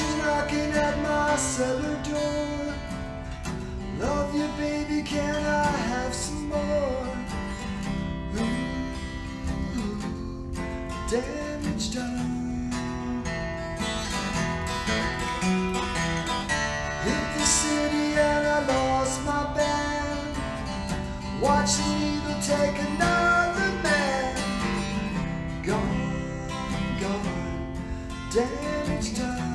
you knocking at my cellar door. Love you, baby, can I have some more? Ooh, damage done. Hit the city and I lost my band. Watch the needle take another man. Gone, gone, damage done.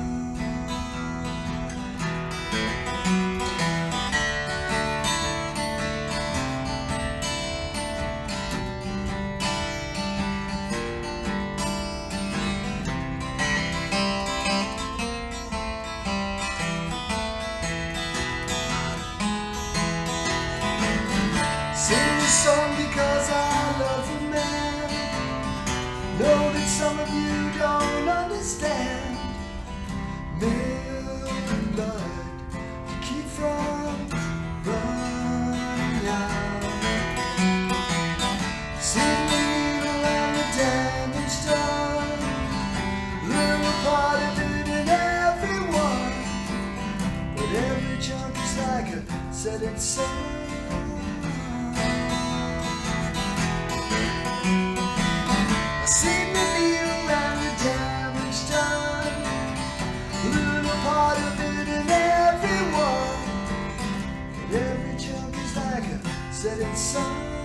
Song because I love a man. Know that some of you don't understand. Milk and blood to keep from running out. Sing the needle and the damage done. Learn a part of it in everyone. But every chunk is like a setting sun. Sun.